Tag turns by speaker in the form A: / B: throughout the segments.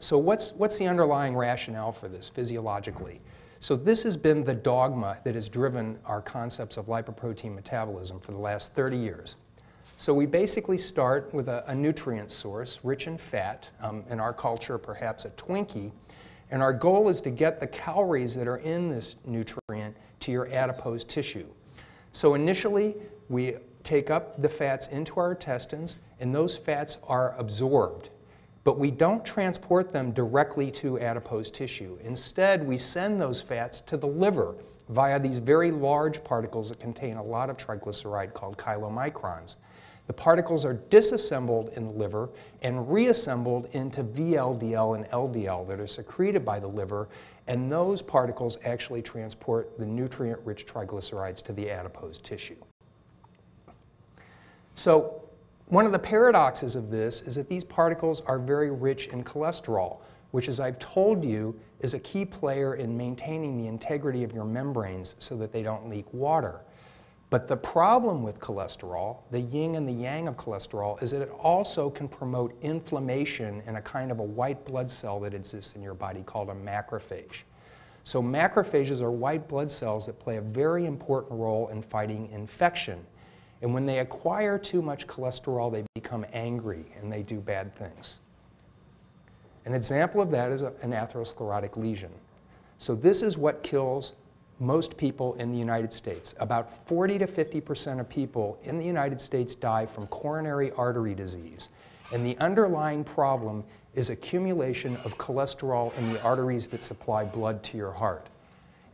A: so what's, what's the underlying rationale for this physiologically? So this has been the dogma that has driven our concepts of lipoprotein metabolism for the last 30 years. So we basically start with a, a nutrient source rich in fat, um, in our culture perhaps a Twinkie, and our goal is to get the calories that are in this nutrient to your adipose tissue. So initially, we take up the fats into our intestines, and those fats are absorbed. But we don't transport them directly to adipose tissue. Instead, we send those fats to the liver via these very large particles that contain a lot of triglyceride called chylomicrons. The particles are disassembled in the liver and reassembled into VLDL and LDL that are secreted by the liver, and those particles actually transport the nutrient-rich triglycerides to the adipose tissue. So one of the paradoxes of this is that these particles are very rich in cholesterol, which as I've told you is a key player in maintaining the integrity of your membranes so that they don't leak water. But the problem with cholesterol, the yin and the yang of cholesterol, is that it also can promote inflammation in a kind of a white blood cell that exists in your body called a macrophage. So macrophages are white blood cells that play a very important role in fighting infection. And when they acquire too much cholesterol, they become angry and they do bad things. An example of that is an atherosclerotic lesion. So this is what kills most people in the United States. About 40 to 50% of people in the United States die from coronary artery disease. And the underlying problem is accumulation of cholesterol in the arteries that supply blood to your heart.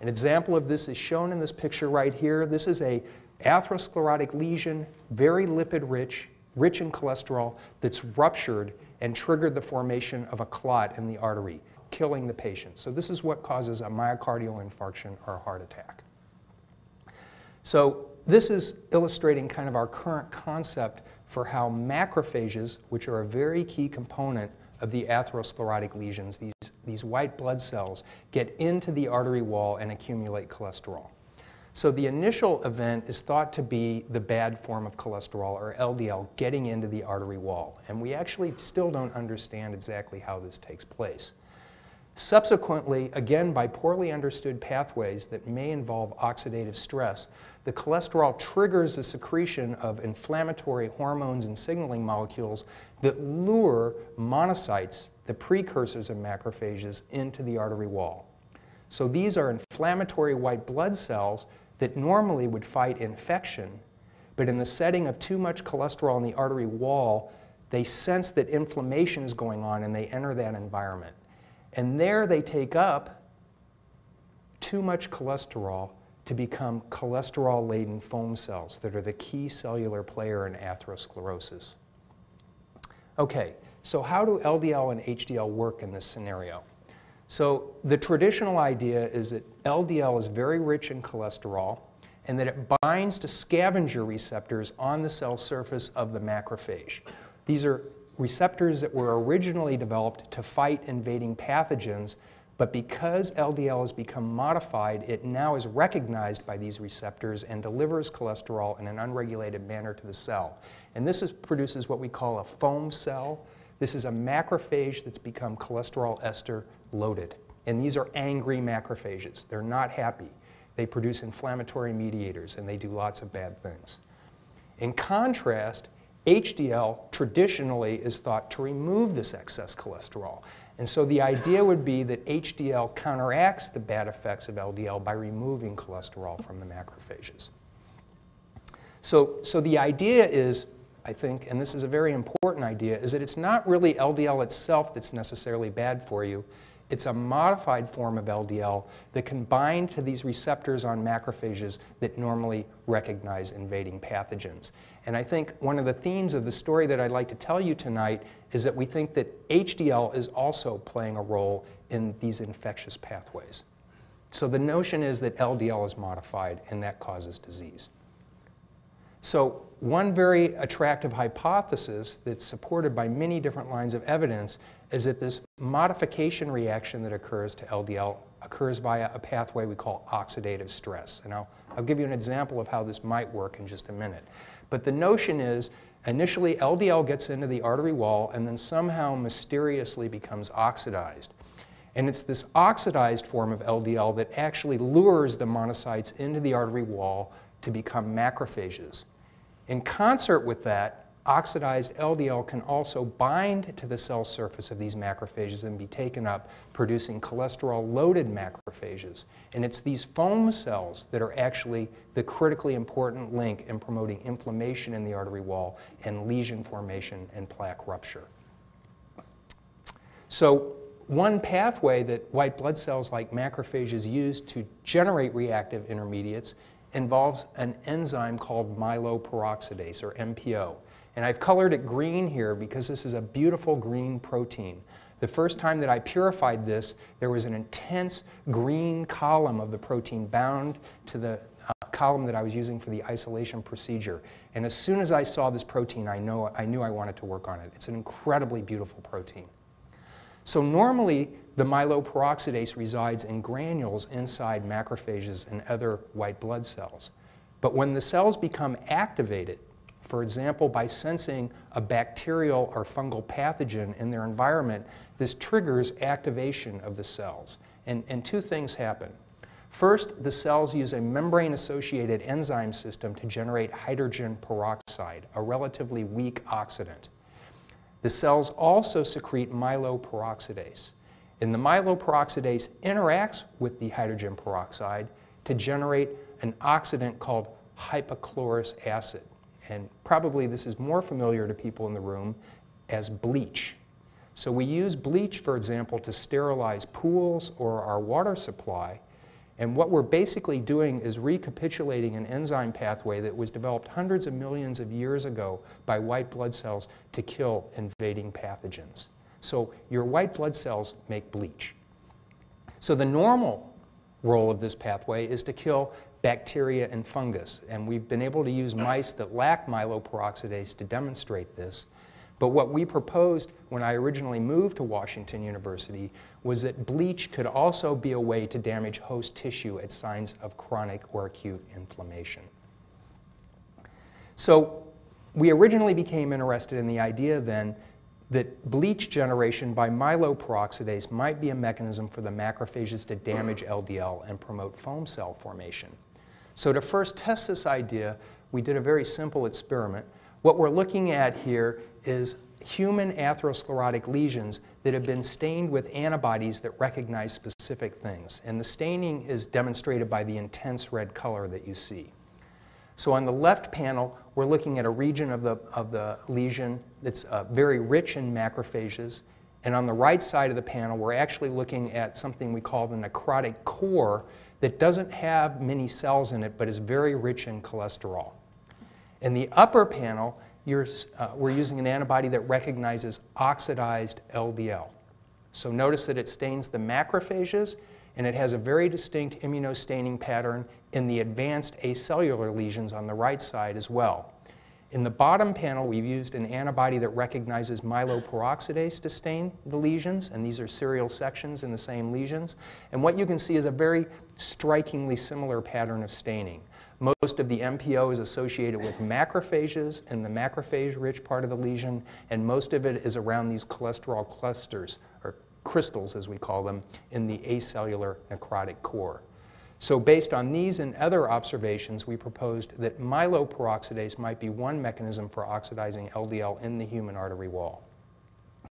A: An example of this is shown in this picture right here. This is a atherosclerotic lesion, very lipid rich, rich in cholesterol, that's ruptured and triggered the formation of a clot in the artery killing the patient. So this is what causes a myocardial infarction or a heart attack. So this is illustrating kind of our current concept for how macrophages, which are a very key component of the atherosclerotic lesions, these, these white blood cells, get into the artery wall and accumulate cholesterol. So the initial event is thought to be the bad form of cholesterol, or LDL, getting into the artery wall. And we actually still don't understand exactly how this takes place. Subsequently, again by poorly understood pathways that may involve oxidative stress, the cholesterol triggers the secretion of inflammatory hormones and signaling molecules that lure monocytes, the precursors of macrophages, into the artery wall. So these are inflammatory white blood cells that normally would fight infection, but in the setting of too much cholesterol in the artery wall, they sense that inflammation is going on and they enter that environment. And there they take up too much cholesterol to become cholesterol-laden foam cells that are the key cellular player in atherosclerosis. Okay, so how do LDL and HDL work in this scenario? So the traditional idea is that LDL is very rich in cholesterol and that it binds to scavenger receptors on the cell surface of the macrophage. These are receptors that were originally developed to fight invading pathogens, but because LDL has become modified, it now is recognized by these receptors and delivers cholesterol in an unregulated manner to the cell. And this is, produces what we call a foam cell. This is a macrophage that's become cholesterol ester loaded. And these are angry macrophages. They're not happy. They produce inflammatory mediators and they do lots of bad things. In contrast, HDL traditionally is thought to remove this excess cholesterol. And so the idea would be that HDL counteracts the bad effects of LDL by removing cholesterol from the macrophages. So, so the idea is, I think, and this is a very important idea, is that it's not really LDL itself that's necessarily bad for you. It's a modified form of LDL that can bind to these receptors on macrophages that normally recognize invading pathogens. And I think one of the themes of the story that I'd like to tell you tonight is that we think that HDL is also playing a role in these infectious pathways. So the notion is that LDL is modified and that causes disease. So one very attractive hypothesis that's supported by many different lines of evidence is that this modification reaction that occurs to LDL occurs via a pathway we call oxidative stress. And I'll, I'll give you an example of how this might work in just a minute. But the notion is Initially, LDL gets into the artery wall and then somehow mysteriously becomes oxidized. And it's this oxidized form of LDL that actually lures the monocytes into the artery wall to become macrophages. In concert with that, oxidized LDL can also bind to the cell surface of these macrophages and be taken up, producing cholesterol-loaded macrophages. And it's these foam cells that are actually the critically important link in promoting inflammation in the artery wall and lesion formation and plaque rupture. So one pathway that white blood cells like macrophages use to generate reactive intermediates involves an enzyme called myeloperoxidase, or MPO. And I've colored it green here because this is a beautiful green protein. The first time that I purified this, there was an intense green column of the protein bound to the uh, column that I was using for the isolation procedure. And as soon as I saw this protein, I, know, I knew I wanted to work on it. It's an incredibly beautiful protein. So normally, the myeloperoxidase resides in granules inside macrophages and other white blood cells. But when the cells become activated, for example, by sensing a bacterial or fungal pathogen in their environment, this triggers activation of the cells. And, and two things happen. First, the cells use a membrane-associated enzyme system to generate hydrogen peroxide, a relatively weak oxidant. The cells also secrete myeloperoxidase. And the myeloperoxidase interacts with the hydrogen peroxide to generate an oxidant called hypochlorous acid and probably this is more familiar to people in the room, as bleach. So we use bleach, for example, to sterilize pools or our water supply. And what we're basically doing is recapitulating an enzyme pathway that was developed hundreds of millions of years ago by white blood cells to kill invading pathogens. So your white blood cells make bleach. So the normal role of this pathway is to kill bacteria and fungus. And we've been able to use mice that lack myeloperoxidase to demonstrate this. But what we proposed when I originally moved to Washington University was that bleach could also be a way to damage host tissue at signs of chronic or acute inflammation. So we originally became interested in the idea then that bleach generation by myeloperoxidase might be a mechanism for the macrophages to damage LDL and promote foam cell formation. So to first test this idea, we did a very simple experiment. What we're looking at here is human atherosclerotic lesions that have been stained with antibodies that recognize specific things. And the staining is demonstrated by the intense red color that you see. So on the left panel, we're looking at a region of the, of the lesion that's uh, very rich in macrophages. And on the right side of the panel, we're actually looking at something we call the necrotic core that doesn't have many cells in it but is very rich in cholesterol. In the upper panel, uh, we're using an antibody that recognizes oxidized LDL. So notice that it stains the macrophages and it has a very distinct immunostaining pattern in the advanced acellular lesions on the right side as well. In the bottom panel, we've used an antibody that recognizes myeloperoxidase to stain the lesions, and these are serial sections in the same lesions. And what you can see is a very strikingly similar pattern of staining. Most of the MPO is associated with macrophages in the macrophage-rich part of the lesion, and most of it is around these cholesterol clusters, or crystals as we call them, in the acellular necrotic core. So based on these and other observations, we proposed that myeloperoxidase might be one mechanism for oxidizing LDL in the human artery wall.